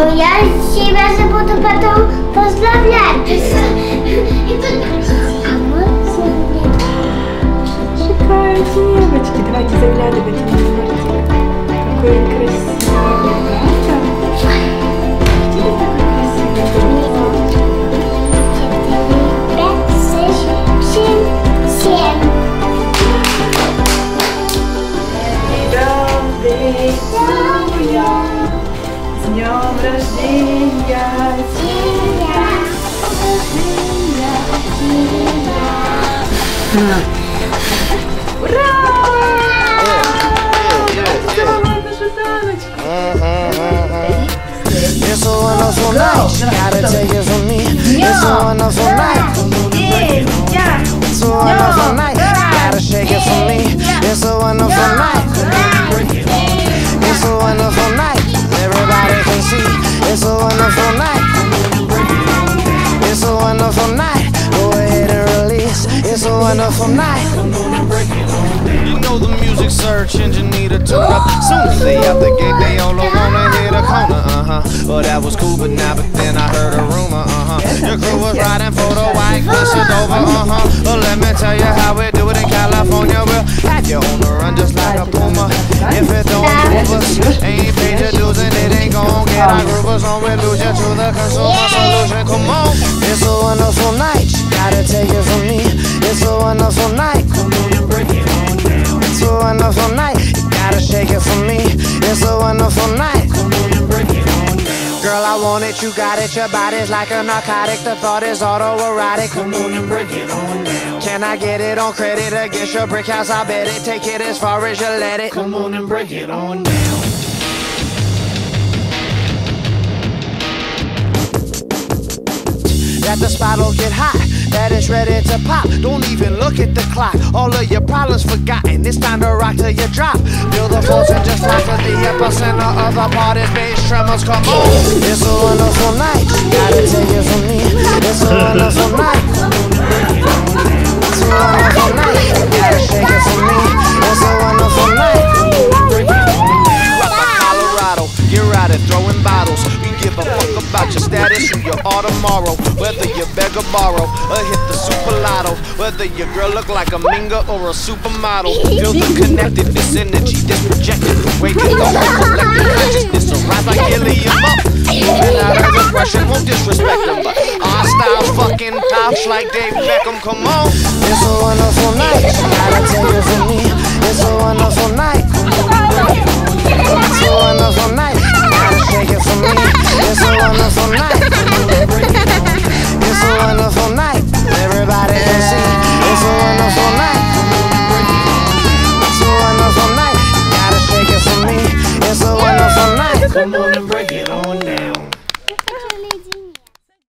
но я себя буду потом поздравлять. А Шикарные девочки, давайте заглядывайте в квартиру. Какой красивый. It's a wonderful night. Gotta take it from me. It's a wonderful night. It's a wonderful night. Gotta shake it from me. It's a wonderful night. It's a wonderful night. You know the music search engine need a tune up. Soon as they out the gate, they all wanna hit a corner. Uh huh. Well, that was cool, but now, but then I heard a rumor. Uh huh. Your crew was riding for the white busted over. Uh huh. Well, let me tell you how we do it in California. We'll have you on the run just like a puma. If it don't move us, ain't paid your dues and it ain't gon' get our groovers on. We lose you to the consumer solution. Come on. It's a wonderful night. Gotta take it from me. It's a night. Come on and break it on down. Girl, I want it, you got it. Your body's like a narcotic. The thought is autoerotic. Come on and break it on down. Can I get it on credit against your brick house? I bet it. Take it as far as you let it. Come on and break it on down. that the spot'll get hot, that it's ready to pop. Don't even look at the clock, all of your problems forgotten. It's time to rock till you drop. Feel the force and just rock to the epicenter of the party's bass tremors. Come on, it's a wonderful night. Gotta take it from me. It's a wonderful night. It's a wonderful night. Gotta from me. It's a wonderful night. Colorado, you're out and throwing bottles. We give a fuck about your status, who you are tomorrow. Whether you beg or borrow, or hit the super lotto. Whether your girl look like a minga or a supermodel. Feel the connectedness, energy that's projected. Awaken the whole collective consciousness. Arise like helium up. Moving out of depression, won't disrespect them. But our style fucking pops like Dave Beckham, come on. It's a wonderful night. Gotta take it from me. It's a wonderful night. come on and break it on.